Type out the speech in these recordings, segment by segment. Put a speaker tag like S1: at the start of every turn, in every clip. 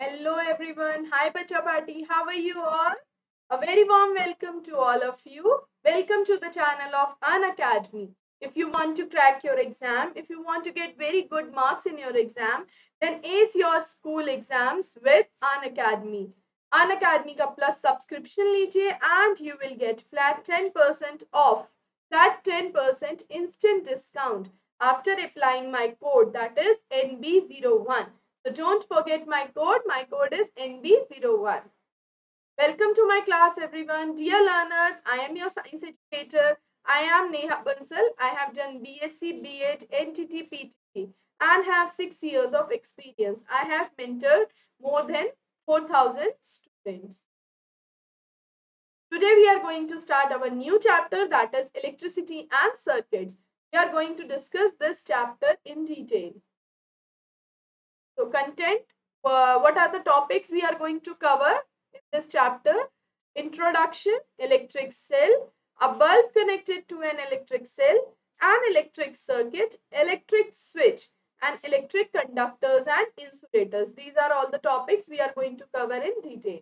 S1: Hello everyone. Hi Bacha Party. How are you all? A very warm welcome to all of you. Welcome to the channel of An Academy. If you want to crack your exam, if you want to get very good marks in your exam, then ace your school exams with An Academy. An Academy का plus subscription लीजिए and you will get flat 10% off. Flat 10% instant discount after applying my code that is NB01. So don't forget my code. My code is NB01. Welcome to my class everyone. Dear learners, I am your science educator. I am Neha Bansal. I have done BSc, B.Ed, NTT, PTT and have 6 years of experience. I have mentored more than 4000 students. Today we are going to start our new chapter that is electricity and circuits. We are going to discuss this chapter in detail. So content, uh, what are the topics we are going to cover in this chapter? Introduction, electric cell, a bulb connected to an electric cell, an electric circuit, electric switch, and electric conductors and insulators. These are all the topics we are going to cover in detail.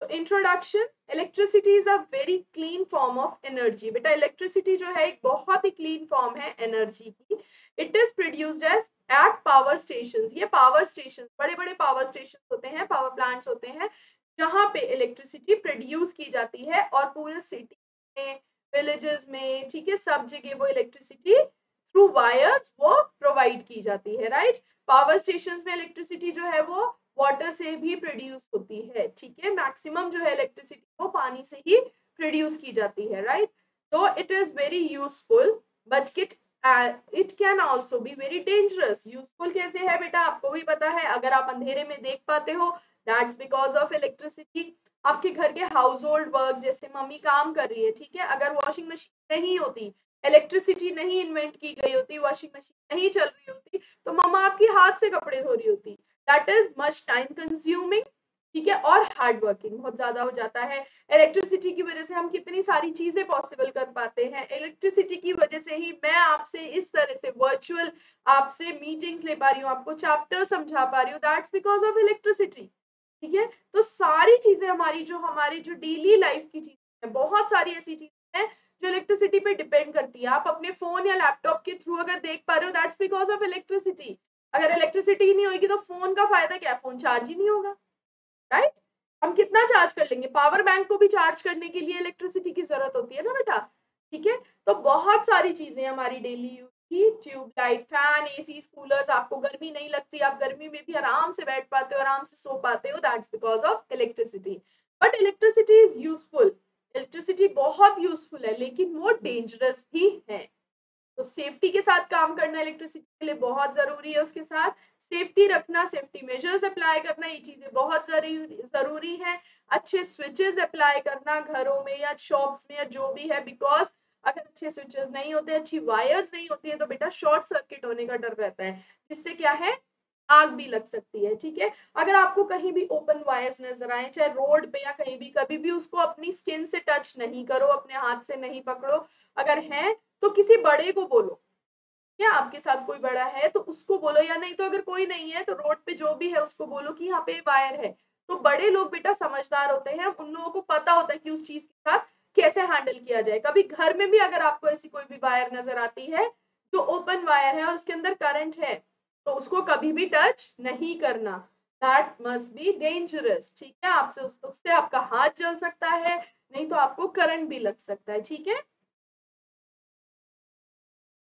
S1: So introduction, electricity is a very clean form of energy. बेटा electricity जो है एक बहुत ही clean form है energy की. It is produced as at power station ये power station बड़े बड़े पावर स्टेशन होते हैं पावर plants होते हैं, जहाँ पे इलेक्ट्रिसिटी प्रोड्यूस की जाती है और पूरे सिटी में विलेजेस में, ठीक है, सब जगह वो इलेक्ट्रिसिटी थ्रू वायर्स वो प्रोवाइड की जाती है राइट पावर स्टेशन में इलेक्ट्रिसिटी जो है वो वाटर से भी प्रोड्यूस होती है, ठीक है? मैक्सिमम जो है इलेक्ट्रिसिटी वो पानी से ही प्रोड्यूस की जाती है राइट तो it is very useful but kit it can also be very dangerous useful कैसे है बेटा? आपको भी पता है। अगर आप अंधेरे में देख पाते हो दैट्स बिकॉज़ ऑफ़ इलेक्ट्रिसिटी आपके घर के हाउस होल्ड वर्क जैसे मम्मी काम कर रही है, ठीक है? अगर वॉशिंग मशीन नहीं होती इलेक्ट्रिसिटी नहीं इन्वेंट की गई होती वॉशिंग मशीन नहीं चल रही होती तो मम्मा आपकी हाथ से कपड़े धो रही होती। That is much time consuming ठीक है? और हार्ड वर्किंग बहुत ज़्यादा हो जाता है। इलेक्ट्रिसिटी की वजह से हम कितनी सारी चीज़ें पॉसिबल कर पाते हैं। इलेक्ट्रिसिटी की वजह से ही मैं आपसे इस तरह से वर्चुअल आपसे मीटिंग्स ले पा रही हूँ, आपको चैप्टर समझा पा रही हूँ। दैट्स बिकॉज़ ऑफ़ इलेक्ट्रिसिटी ठीक है? तो सारी चीज़ें हमारी जो हमारी जो डेली लाइफ की चीज़ें हैं, बहुत सारी ऐसी चीज़ें हैं जो इलेक्ट्रिसिटी पे डिपेंड करती है। आप अपने फ़ोन या लैपटॉप के थ्रू अगर देख पा रहे हो दैट्स बिकॉज़ ऑफ़ इलेक्ट्रिसिटी अगर इलेक्ट्रिसिटी नहीं होगी तो फ़ोन का फ़ायदा क्या? फ़ोन चार्ज ही नहीं होगा। राइट हम कितना चार्ज कर लेंगे? पावर बैंक को भी चार्ज करने के लिए इलेक्ट्रिसिटी की ज़रूरत होती है ना बेटा? ठीक है? तो बहुत सारी चीज़ें हमारी डेली यूज़ की। ट्यूबलाइट फ़ैन एसी कूलर्स आपको गर्मी नहीं लगती, आप गर्मी में भी आराम से बैठ पाते हो, आराम से सो पाते हो। That's because of electricity but electricity is useful electricity बहुत यूजफुल है, लेकिन वो डेंजरस भी है। तो सेफ्टी के साथ काम करना इलेक्ट्रिसिटी के लिए बहुत ज़रूरी है उसके साथ। सेफ्टी रखना, सेफ्टी मेजर्स अप्लाई करना, ये चीज़ें बहुत ज़रूरी है। अच्छे स्विचेस अप्लाई करना घरों में या शॉप्स में या जो भी है बिकॉज़ अगर अच्छे स्विचेस नहीं होते, अच्छी वायर्स नहीं होती है तो बेटा शॉर्ट सर्किट होने का डर रहता है, जिससे क्या है, आग भी लग सकती है, ठीक है? अगर आपको कहीं भी ओपन वायर्स नज़र आए, चाहे रोड पे या कहीं भी, कभी भी उसको अपनी स्किन से टच नहीं करो, अपने हाथ से नहीं पकड़ो, अगर है तो किसी बड़े को बोलो। क्या आपके साथ कोई बड़ा है? तो उसको बोलो या नहीं तो अगर कोई नहीं है तो रोड पे जो भी है उसको बोलो कि यहाँ पे वायर है। तो बड़े लोग बेटा समझदार होते हैं, उन लोगों को पता होता है कि उस चीज़ के साथ कैसे हैंडल किया जाए। कभी घर में भी अगर आपको ऐसी कोई भी वायर नज़र आती है, जो ओपन वायर है और उसके अंदर करंट है तो उसको कभी भी टच नहीं करना। दैट मस्ट बी डेंजरस ठीक है? आपसे उससे आपका हाथ जल सकता है, नहीं तो आपको करंट भी लग सकता है, ठीक है?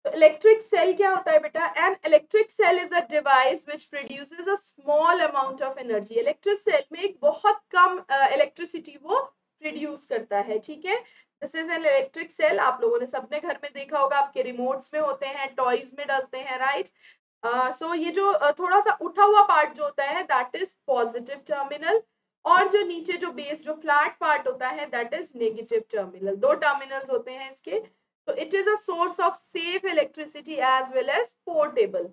S1: इलेक्ट्रिक सेल क्या होता है बेटा? An electric cell is a device which produces a small amount of energy electric cell में एक बहुत कम इलेक्ट्रिसिटी uh, वो प्रोड्यूस करता है ठीक है? This is an electric cell आप लोगों ने सबने घर में देखा होगा आपके रिमोट्स में होते हैं टॉयज में डलते हैं राइट सो ये जो थोड़ा सा उठा हुआ पार्ट जो होता है दैट इज़ पॉजिटिव टर्मिनल और जो नीचे जो बेस जो फ्लैट पार्ट होता है दैट इज़ नेगेटिव टर्मिनल दो टर्मिनल्स होते हैं इसके। तो it is a source of safe electricity as well as portable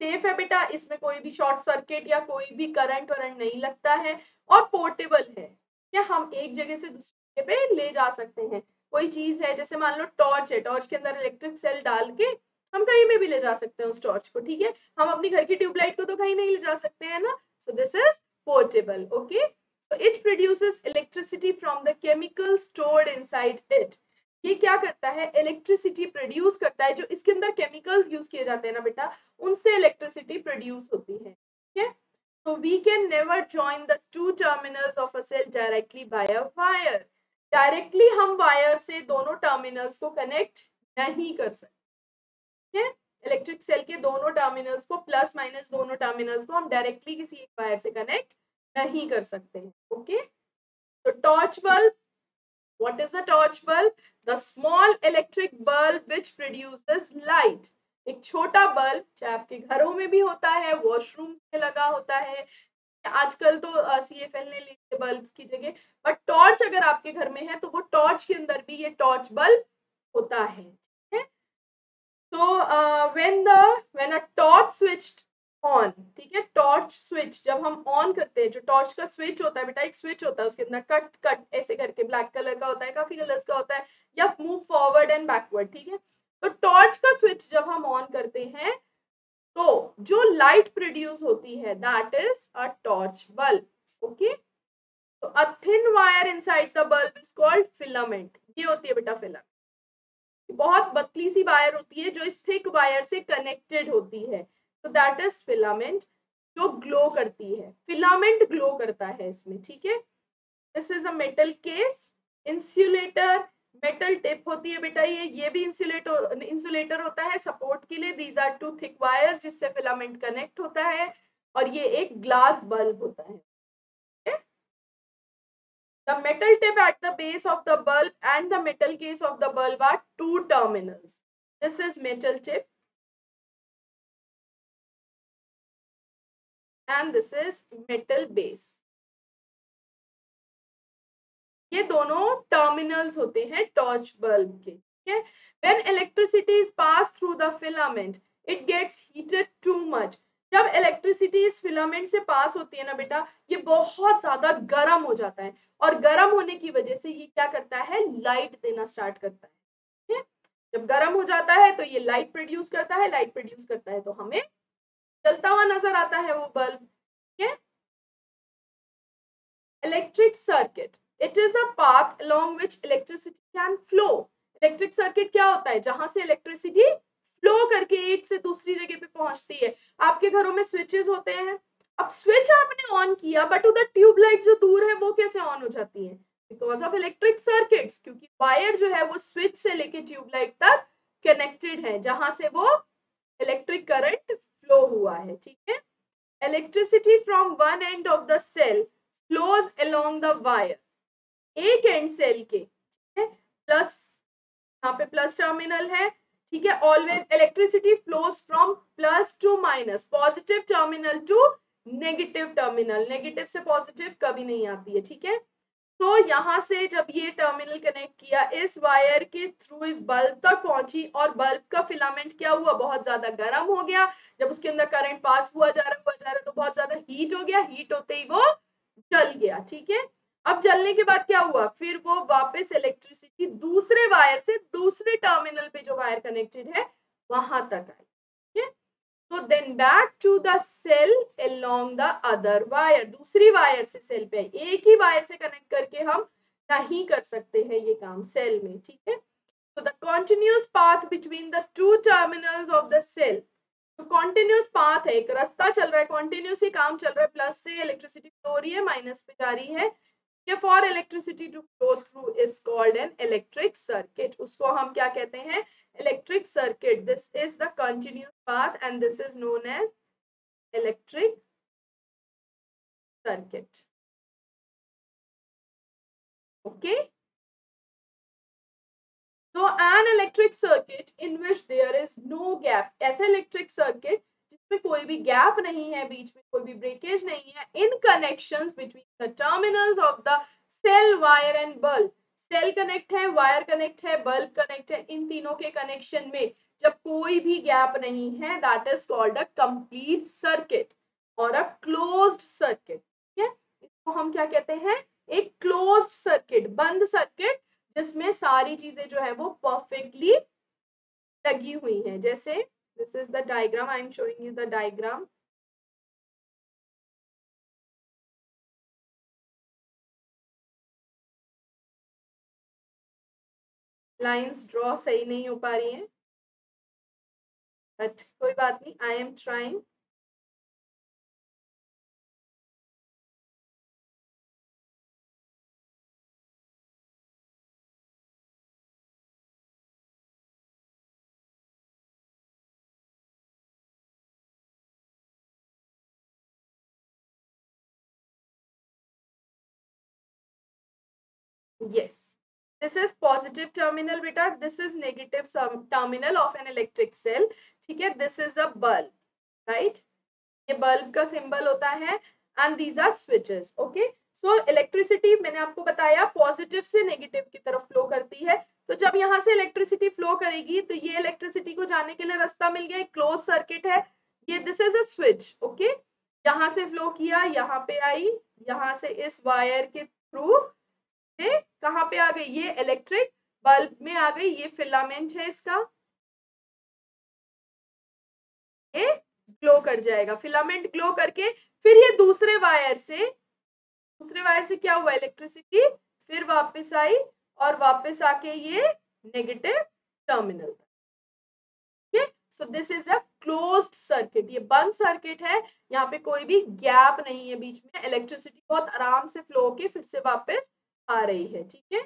S1: safe है बेटा, इसमें कोई भी शॉर्ट सर्किट या कोई भी करंट वरंट नहीं लगता है और पोर्टेबल है। क्या हम एक जगह से दूसरी जगह पे ले जा सकते हैं? कोई चीज़ है, जैसे मान लो टॉर्च है टॉर्च के अंदर इलेक्ट्रिक सेल डाल के हम कहीं में भी ले जा सकते हैं उस टॉर्च को, ठीक है? हम अपनी घर की ट्यूबलाइट को तो कहीं नहीं ले जा सकते, हैं ना? So this is portable okay so, it produces electricity from the chemical stored inside it. ये क्या करता है? इलेक्ट्रिसिटी प्रोड्यूस करता है, जो इसके अंदर केमिकल्स यूज़ किए जाते हैं ना बेटा, उनसे इलेक्ट्रिसिटी प्रोड्यूस होती है, ठीक है? so we can never join the two terminals of a cell directly by a wire. Directly हम वायर से दोनों टर्मिनल्स को कनेक्ट नहीं कर सकते, ठीक है? इलेक्ट्रिक सेल के दोनों टर्मिनल्स को प्लस माइनस दोनों टर्मिनल्स को हम डायरेक्टली किसी एक वायर से कनेक्ट नहीं कर सकते ओके तो torch bulb what is the torch bulb the small electric bulb which produces light एक छोटा बल्ब चाहे आपके घरों में भी होता है वॉशरूम में लगा होता है। आजकल तो सी एफ़ एल ने लिए बल्ब की जगह। बट टॉर्च अगर आपके घर में है तो वो टॉर्च के अंदर भी ये टॉर्च बल्ब होता है तो when the when a torch switched on ठीक है? टॉर्च स्विच जब हम ऑन करते हैं, जो टॉर्च का स्विच होता है, बेटा, एक स्विच होता है, उसके अंदर कट कट ऐसे करके ब्लैक कलर का होता है, काफ़ी कलर्स का होता है, या मूव फॉरवर्ड एंड बैकवर्ड ठीक है? तो टॉर्च का स्विच जब हम ऑन करते हैं तो जो लाइट प्रोड्यूस होती है that is a torch bulb okay तो a thin wire inside the bulb is called filament ये होती है बेटा फिलामेंट बहुत पतली सी वायर होती है, जो इस थिक वायर से कनेक्टेड होती है। तो दैट इज़ फिलामेंट जो ग्लो करती है। फिलामेंट ग्लो करता है इसमें, ठीक है? This is a metal case insulator metal tip होती है बेटा ये। ये भी इंसुलेटर इंसुलेटर होता है सपोर्ट के लिए। These are two thick wires जिससे फिलामेंट कनेक्ट होता है और ये एक ग्लास बल्ब होता है? The metal tip at the base of the bulb and the metal case of the bulb are two terminals. This is metal tip. And this is metal base. ये दोनों terminals होते हैं torch bulb के, ठीक है? When electricity is pass through the filament it gets heated too much जब electricity इस filament से पास होती है ना बेटा, ये बहुत ज़्यादा गर्म हो जाता है। और गर्म होने की वजह से ये क्या करता है? लाइट देना स्टार्ट करता है, ठीक है? जब गर्म हो जाता है तो ये लाइट प्रोड्यूस करता है लाइट प्रोड्यूस करता है तो हमें चलता हुआ नज़र आता है वो बल्ब, ठीक है? Electric circuit it is a path along which electricity can flow electric circuit क्या होता है? जहाँ से इलेक्ट्रिसिटी फ्लो करके एक से दूसरी जगह पे पहुँचती है। आपके घरों में स्विचेस होते हैं। अब स्विच आपने ऑन किया बट उधर ट्यूबलाइट जो दूर है, वो कैसे ऑन हो जाती है? बिकॉज़ ऑफ़ इलेक्ट्रिक सर्किट्स क्योंकि वायर जो है, वो स्विच से लेके ट्यूबलाइट तक कनेक्टेड है, जहाँ से वो इलेक्ट्रिक करंट फ्लो हुआ है, ठीक है? Electricity from one end of the cell flows along the wire एक एंड सेल के, ठीक है? प्लस यहाँ पे प्लस टर्मिनल है, ठीक है? Always electricity flows from plus to minus positive terminal to negative terminal negative से पॉजिटिव कभी नहीं आती है, ठीक है? तो यहाँ से जब ये टर्मिनल कनेक्ट किया, इस वायर के थ्रू इस बल्ब तक पहुँची और बल्ब का फिलामेंट क्या हुआ? बहुत ज़्यादा गर्म हो गया। जब उसके अंदर करंट पास हुआ, जा रहा, हुआ, जा रहा तो बहुत ज़्यादा हीट हो गया। हीट होते ही वो जल गया, ठीक है? अब जलने के बाद क्या हुआ? फिर वो वापस इलेक्ट्रिसिटी दूसरे वायर से दूसरे टर्मिनल पे जो वायर कनेक्टेड है, वहाँ तक आई, ठीक है? तो then back to the cell along the other wire दूसरी वायर से सेल पे एक ही वायर से कनेक्ट करके हम नहीं कर सकते हैं ये काम सेल में, ठीक है? तो the continuous path between the two terminals of the cell तो कॉन्टिन्यूस पाथ है, एक रास्ता चल रहा है कॉन्टिन्यूस ही काम चल रहा है प्लस से इलेक्ट्रिसिटी फ्लो रही है माइनस पे जा रही है। ये for electricity to flow through is called an electric circuit उसको हम क्या कहते हैं? Electric circuit. This is the continuous path and this is known as electric circuit. Okay. So an electric circuit in which there is no gap. ऐसा electric circuit जिसमें कोई भी gap नहीं है बीच में कोई भी breakage नहीं है in connections between the terminals of the cell wire and bulb cell connect है वायर कनेक्ट है बल्ब कनेक्ट है, इन तीनों के कनेक्शन में जब कोई भी गैप नहीं है that is called a complete circuit और अ क्लोज्ड सर्किट ठीक है? इसको हम क्या कहते हैं? एक क्लोज्ड सर्किट बंद सर्किट जिसमें सारी चीज़ें जो है वो परफेक्टली लगी हुई है। जैसे this is the diagram I am showing you the diagram lines draw सही नहीं हो पा रही हैं। बट कोई बात नहीं I am trying yes. This is positive terminal बेटा this is negative terminal of an electric cell ठीक है? This is a bulb right ये बल्ब का सिंबल होता है and these are switches okay so electricity मैंने आपको बताया पॉजिटिव से नेगेटिव की तरफ़ फ्लो करती है। तो जब यहाँ से इलेक्ट्रिसिटी फ्लो करेगी तो ये इलेक्ट्रिसिटी को जाने के लिए रास्ता मिल गया, एक क्लोज सर्किट है। ये this is a switch okay यहाँ से फ्लो किया, यहाँ पे आई, यहाँ से इस वायर के थ्रू से कहाँ पे आ गई? ये इलेक्ट्रिक बल्ब में आ गई। ये फिलामेंट है इसका। ये ग्लो कर जाएगा। फिलामेंट ग्लो करके फिर ये दूसरे वायर से, दूसरे वायर से क्या हुआ? इलेक्ट्रिसिटी फिर वापस आई और वापस आके ये negative terminal so this is a closed circuit ये बंद सर्किट है। यहाँ पे कोई भी गैप नहीं है बीच में। इलेक्ट्रिसिटी बहुत आराम से फ्लो होके फिर से वापस आ रही है, ठीक है?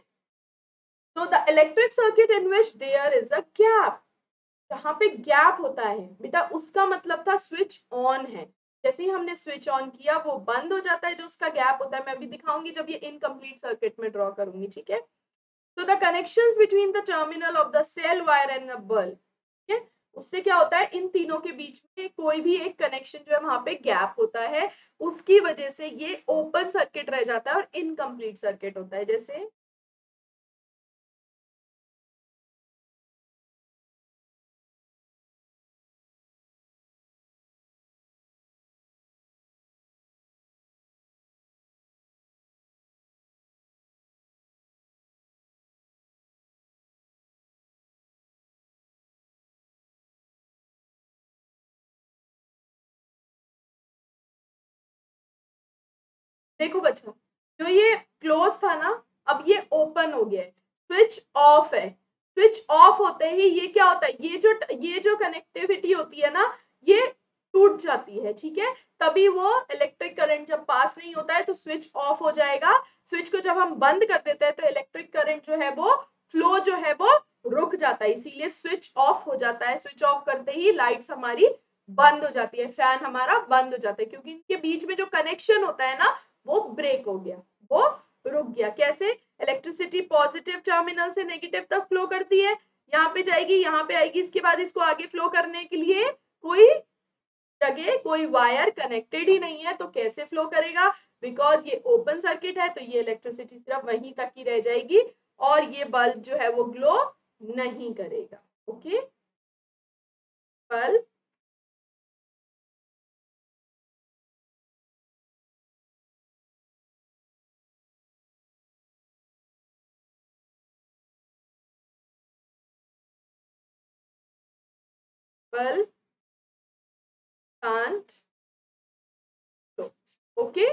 S1: तो the electric circuit in which there is a gap जहाँ पे गैप होता है, बेटा उसका मतलब था स्विच ऑन है। जैसे ही हमने स्विच ऑन किया, वो बंद हो जाता है जो उसका गैप होता है। मैं अभी दिखाऊँगी जब ये इनकम्प्लीट सर्किट में ड्रॉ करूँगी, ठीक है? तो the connection between the terminal of the cell wire and the bulb उससे क्या होता है, इन तीनों के बीच में कोई भी एक कनेक्शन जो है वहाँ पे गैप होता है, उसकी वजह से ये ओपन सर्किट रह जाता है और इनकम्प्लीट सर्किट होता है, जैसे देखो बच्चों, जो ये क्लोज था ना, अब ये ओपन हो गया है। स्विच ऑफ़ है। स्विच ऑफ़ होते ही ये क्या होता है? ये जो ये जो कनेक्टिविटी होती है ना, ये टूट जाती है, ठीक है? तभी वो इलेक्ट्रिक करंट जब पास नहीं होता है तो स्विच ऑफ़ हो जाएगा। स्विच को जब हम बंद कर देते हैं तो इलेक्ट्रिक करंट जो है वो फ्लो जो है वो रुक जाता है। इसीलिए स्विच ऑफ़ हो जाता है। स्विच ऑफ़ करते ही लाइट्स हमारी बंद हो जाती है। फ़ैन हमारा बंद हो जाता है। क्योंकि इनके बीच में जो कनेक्शन होता है ना वो ब्रेक हो गया, वो रुक गया। कैसे? इलेक्ट्रिसिटी पॉजिटिव टर्मिनल से नेगेटिव तक फ्लो करती है। यहाँ पे जाएगी, यहाँ पे आएगी, इसके बाद इसको आगे फ्लो करने के लिए कोई जगह, कोई वायर कनेक्टेड ही नहीं है तो कैसे फ्लो करेगा? बिकॉज़ ये ओपन सर्किट है तो ये इलेक्ट्रिसिटी सिर्फ़ वहीं तक ही रह जाएगी और ये बल्ब जो है वो ग्लो नहीं करेगा। Okay bulb bulb can't flow okay?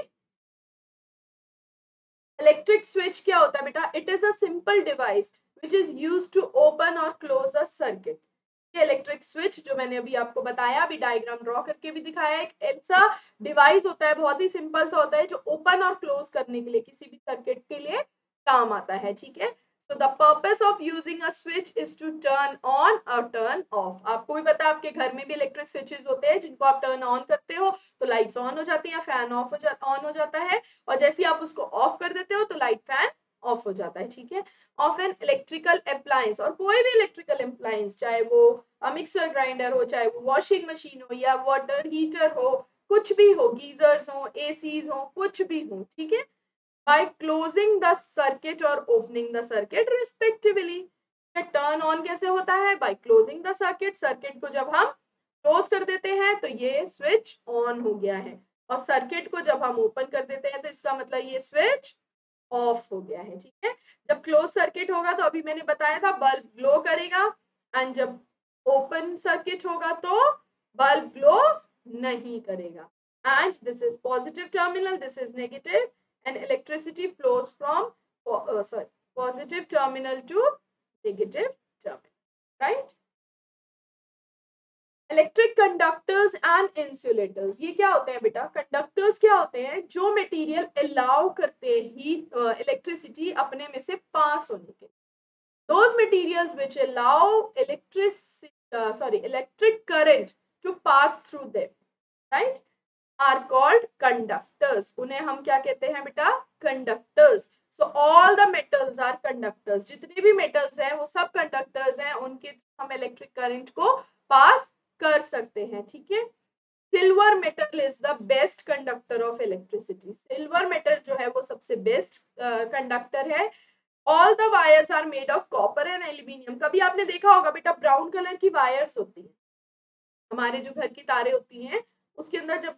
S1: Electric switch क्या होता है बेटा? Is a simple device which is use to open और क्लोज अ सर्किट ये इलेक्ट्रिक स्विच जो मैंने अभी आपको बताया, अभी डायग्राम ड्रॉ करके भी दिखाया, एक ऐसा डिवाइस होता है, बहुत ही सिंपल सा होता है, जो ओपन और क्लोज करने के लिए किसी भी सर्किट के लिए काम आता है, ठीक है? So, the purpose of using a switch is to turn on or turn off. आपको भी पता है, आपके घर में भी इलेक्ट्रिक स्विचेस होते हैं, जिनको आप टर्न ऑन करते हो तो लाइट्स ऑन हो जाती है फ़ैन ऑफ़ हो जा ऑन हो जाता है, और जैसे ही आप उसको ऑफ़ कर देते हो तो लाइट फ़ैन ऑफ़ हो जाता है, ठीक है ऑफ़ एन इलेक्ट्रिकल अप्लायंस और कोई भी इलेक्ट्रिकल अप्लायंस चाहे वो मिक्सर ग्राइंडर हो, चाहे वो वॉशिंग मशीन हो, या वाटर हीटर हो, कुछ भी हो गीजर्स हो एसीज हो, कुछ भी हो, ठीक है by closing the circuit or opening the circuit respectively. Turn on कैसे होता है? By closing the circuit circuit को जब हम क्लोज कर देते हैं तो ये स्विच ऑन हो गया है। और सर्किट को जब हम ओपन कर देते हैं तो इसका मतलब ये स्विच ऑफ़ हो गया है, ठीक है? जब क्लोज सर्किट होगा तो अभी मैंने बताया था बल्ब ग्लो करेगा। एंड जब ओपन सर्किट होगा तो बल्ब ग्लो नहीं करेगा। And this is positive terminal this is negative and electricity flows from uh, sorry positive terminal to negative terminal right electric conductors and insulators ये क्या होते हैं बेटा कंडक्टर्स क्या होते हैं जो मटेरियल अलाउ करते ही इलेक्ट्रिसिटी uh, अपने में से पास होने के those materials which allow electric uh, sorry electric current to pass through them are called conductors उन्हें हम क्या कहते हैं बेटा? Conductors. So all the metals are conductors जितने भी metals हैं वो सब conductors हैं। उनके हम electric current को pass कर सकते हैं ठीक है? Silver metal is the best conductor of electricity silver metal जो है वो सबसे बेस्ट कंडक्टर uh, है। All the wires are made of copper and aluminium कभी आपने देखा होगा बेटा ब्राउन कलर की वायर्स होती है। हमारे जो घर की तारे होती हैं उसके अंदर जब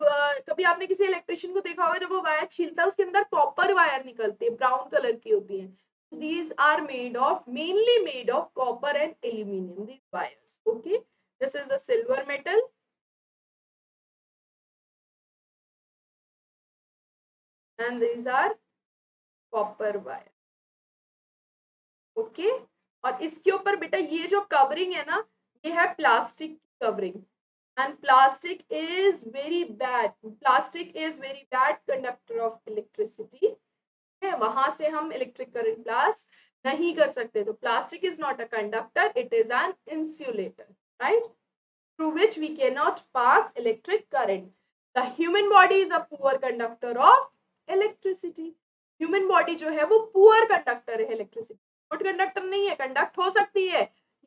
S1: कभी आपने किसी इलेक्ट्रिशियन को देखा होगा जब वो वायर छीलता है, उसके अंदर कॉपर वायर निकलती है ब्राउन कलर की होती है। These are made of mainly made of copper and aluminium these wires okay this is a silver metal and these are copper wire, okay? और इसके ऊपर बेटा ये जो कवरिंग है ना, ये है plastic covering and plastic is very bad plastic is very bad conductor of electricity है वहाँ से हम इलेक्ट्रिक करंट पास नहीं कर सकते तो plastic is not a conductor it is an insulator right through which we cannot pass electric current the human body is a poor conductor of electricity human body जो है वो poor conductor है electricity good conductor नहीं है conduct हो सकती है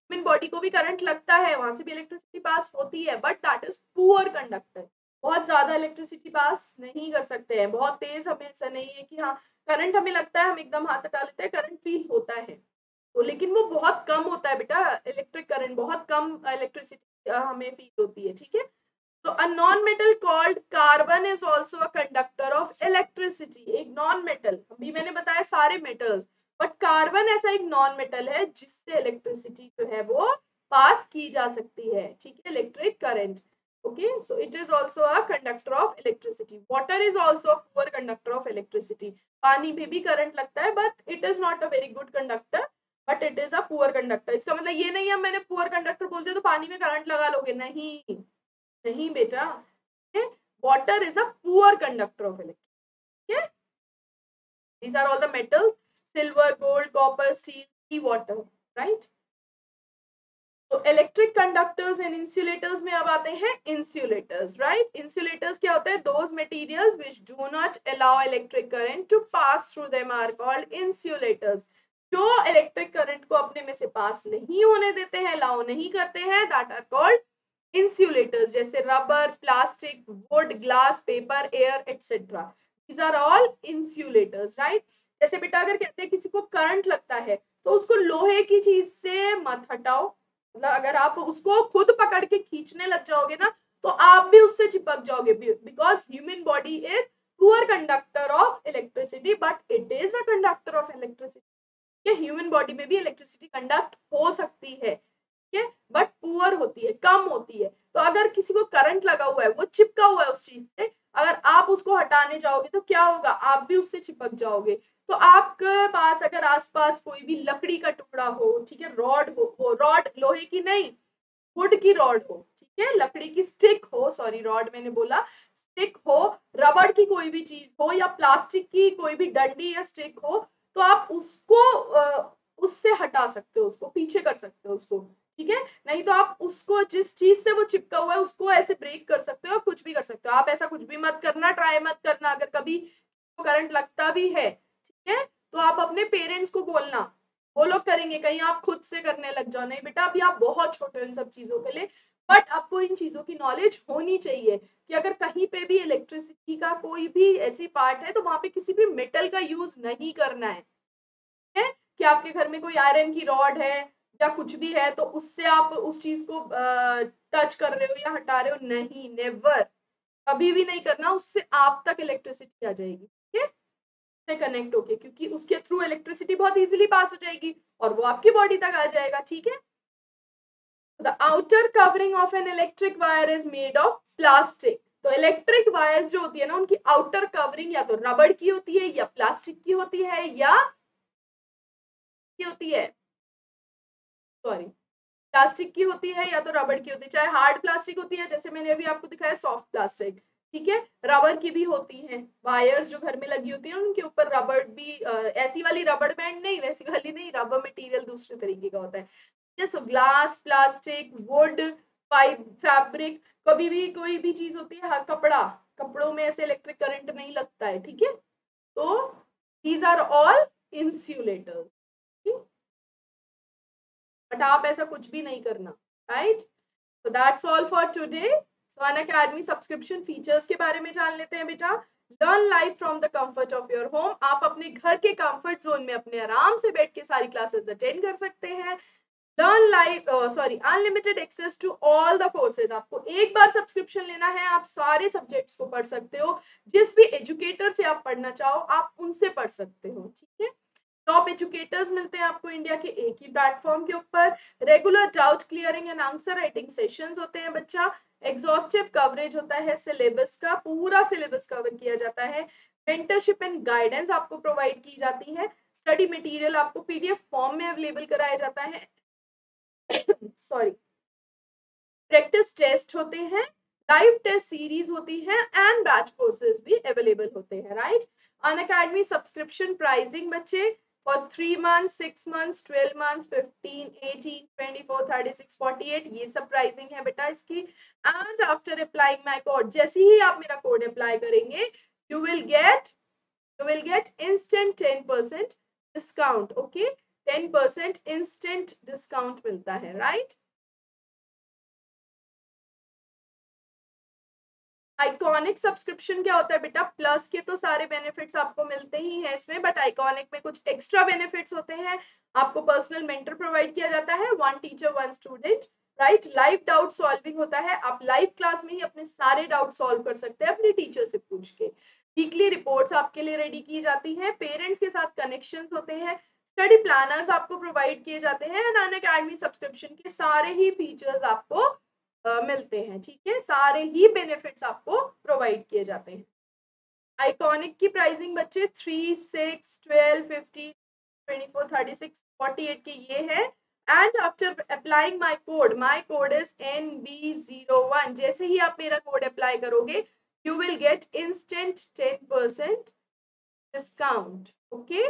S1: human body को भी करंट लगता है, वहाँ से भी इलेक्ट्रिसिटी पास होती है but that is poor conductor बहुत ज़्यादा इलेक्ट्रिसिटी पास नहीं कर सकते हैं, बहुत तेज हमें ऐसा नहीं है कि हाँ करंट हमें लगता है, हम एकदम हाथ हटा लेते हैं करंट फील होता है। तो लेकिन वो बहुत कम होता है बेटा इलेक्ट्रिक करंट बहुत कम इलेक्ट्रिसिटी हमें फील होती है, ठीक है? तो a non metal called carbon is also a conductor of electricity एक नॉन मेटल अभी मैंने बताया सारे मेटल्स बट कार्बन ऐसा एक नॉन मेटल है, जिससे इलेक्ट्रिसिटी जो है वो पास की जा सकती है। ठीक है? Electric current okay? So it is also a conductor of electricity. Water is also a poor conductor of electricity. पानी में भी करंट लगता है but it is not a very good conductor but it is a poor conductor इसका मतलब ये नहीं है मैंने पुअर कंडक्टर बोल दिया तो पानी में करंट लगा लोगे। नहीं। नहीं बेटा। Water is a poor conductor of electric these are all the metals. Silver, gold, copper, steel sea water right? तो इलेक्ट्रिक कंडक्टर्स एंड इंसुलेटर्स में अब आते हैं इंसुलेटर्स राइट इंसुलेटर्स क्या होते हैं? Those materials which do not allow electric current to pass through them are called insulators जो electric current को अपने में से पास नहीं होने देते हैं अलाउ नहीं करते हैं दैट आर कॉल्ड इंसुलेटर्स जैसे rubber plastic wood glass paper air etcetera these are all insulators right जैसे बेटा अगर कहते हैं किसी को करंट लगता है तो उसको लोहे की चीज़ से मत हटाओ। मतलब अगर आप उसको खुद पकड़ के खींचने लग जाओगे ना तो आप भी उससे चिपक जाओगे। Because human body is poor conductor of electricity but it is a conductor of electricity human body में भी इलेक्ट्रिसिटी कंडक्ट हो सकती है? ठीक है बट पुअर होती है, कम होती है। तो अगर किसी को करंट लगा हुआ है, वो चिपका हुआ है उस चीज़ से, अगर आप उसको हटाने जाओगे तो क्या होगा? आप भी उससे चिपक जाओगे। तो आपके पास अगर आसपास कोई भी लकड़ी का टुकड़ा हो, ठीक है, रॉड हो, वो रॉड लोहे की नहीं, वुड की रॉड हो, ठीक है, लकड़ी की स्टिक हो, सॉरी रॉड मैंने बोला, स्टिक हो, रबड़ की कोई भी चीज़ हो या प्लास्टिक की कोई भी डंडी या स्टिक हो तो आप उसको उससे हटा सकते हो, उसको पीछे कर सकते हो उसको, ठीक है? नहीं तो आप उसको जिस चीज़ से वो चिपका हुआ है, उसको ऐसे ब्रेक कर सकते हो कुछ भी कर सकते हो। आप ऐसा कुछ भी मत करना ट्राई मत करना, अगर कभी करंट लगता भी है है? तो आप अपने पेरेंट्स को बोलना। वो लोग करेंगे, कहीं आप खुद से करने लग जाओ। नहीं बेटा, अभी आप बहुत छोटे हो इन सब चीज़ों के लिए बट आपको इन चीज़ों की नॉलेज होनी चाहिए कि अगर कहीं पे भी इलेक्ट्रिसिटी का कोई भी ऐसी पार्ट है तो वहाँ पे किसी भी मेटल का यूज़ नहीं करना है। है? कि आपके घर में कोई आयरन की रॉड है या कुछ भी है तो उससे आप उस चीज़ को टच कर रहे हो या हटा रहे हो, नहीं नेवर कभी भी नहीं करना, उससे आप तक इलेक्ट्रिसिटी आ जाएगी। से कनेक्ट होके, क्योंकि उसके थ्रू इलेक्ट्रिसिटी बहुत इजीली पास हो जाएगी और वो आपकी बॉडी तक आ जाएगा, ठीक है? The outer covering of an electric wire is made of plastic तो इलेक्ट्रिक वायर जो होती है ना, उनकी आउटर कवरिंग या तो रबड़ की होती है, या प्लास्टिक की होती है, या की होती है? सॉरी प्लास्टिक की होती है या तो रबड़ की होती है, चाहे हार्ड प्लास्टिक होती है, जैसे मैंने अभी आपको दिखाया सॉफ्ट प्लास्टिक ठीक है? रबर की भी होती है। वायर्स जो घर में लगी होती है, उनके ऊपर रबर भी ऐसी वाली रबर बैंड नहीं, वैसी वाली नहीं, रबर मटेरियल दूसरे तरीके का होता है। So glass plastic wood pipe fabric कभी भी कोई भी चीज़ होती है, हर कपड़ा, कपड़ों में ऐसे इलेक्ट्रिक करंट नहीं लगता है, ठीक है? तो these are all insulators but आप ऐसा कुछ भी नहीं करना right so that's all for today so Unacademy subscription features के बारे में जान लेते हैं बेटा। Learn life from the comfort of your home आप अपने घर के कंफर्ट जोन में अपने आराम से बैठ के सारी क्लासेस अटेंड कर सकते हैं। Learn life sorry unlimited access to all the courses आपको एक बार सब्सक्रिप्शन लेना है, आप सारे सब्जेक्ट्स को पढ़ सकते हो। जिस भी एजुकेटर से आप पढ़ना चाहो, आप उनसे पढ़ सकते हो, ठीक है? टॉप एजुकेटर्स मिलते हैं आपको इंडिया के एक ही प्लेटफॉर्म के ऊपर। Regular doubt clearing and answer writing sessions होते हैं बच्चा। एग्जॉस्टिव कवरेज होता है सिलेबस का, पूरा सिलेबस कवर किया जाता है। मेंटरशिप एंड गाइडेंस आपको प्रोवाइड की जाती है। स्टडी मटेरियल आपको पीडीएफ फॉर्म में अवेलेबल कराया जाता है। सॉरी प्रैक्टिस टेस्ट होते हैं। लाइव टेस्ट सीरीज़ होती है एंड बैच कोर्सेज भी अवेलेबल होते हैं right Unacademy subscription pricing बच्चे for 3 months, 6 months, 12 months, 15, 18, 24, 36, 48 ये सब प्राइसिंग है बेटा इसकी and after applying my code जैसे ही आप मेरा कोड अप्लाई करेंगे you will get you will get instant 10% discount okay 10% instant discount मिलता है right आइकॉनिक सब्सक्रिप्शन क्या होता है बेटा? प्लस के तो सारे बेनिफिट्स आपको मिलते ही हैं इसमें बट आइकॉनिक में कुछ एक्स्ट्रा बेनिफिट्स होते हैं। आपको पर्सनल मेंटर प्रोवाइड किया जाता है one teacher one student right live doubt solving होता है। आप लाइव क्लास में ही अपने सारे डाउट सॉल्व कर सकते हैं अपने टीचर से पूछ के। वीकली रिपोर्ट्स आपके लिए रेडी की जाती हैं। पेरेंट्स के साथ कनेक्शन होते हैं। स्टडी प्लानर्स आपको प्रोवाइड किए जाते हैं। एंड अन सब्सक्रिप्शन के सारे ही फीचर्स आपको मिलते हैं, ठीक है? सारे ही बेनिफिट्स आपको प्रोवाइड किए जाते हैं। आइकॉनिक की प्राइसिंग बच्चे three six twelve fifty twenty four thirty six forty eight के ये है। And after applying my code my code is N B zero one जैसे ही आप मेरा कोड अप्लाई करोगे you will get instant ten percent discount okay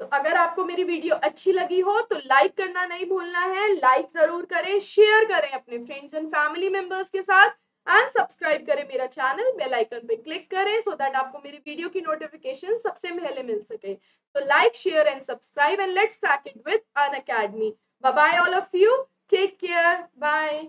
S1: तो अगर आपको मेरी वीडियो अच्छी लगी हो तो लाइक करना नहीं भूलना है, लाइक ज़रूर करें, शेयर करें अपने फ्रेंड्स एंड फैमिली मेंबर्स के साथ एंड सब्सक्राइब करें मेरा चैनल बेल आइकन पे क्लिक करें सो so दैट आपको मेरी वीडियो की नोटिफिकेशन सबसे पहले मिल सके। तो like share and subscribe and let's crack it with Unacademy bye all of you take care bye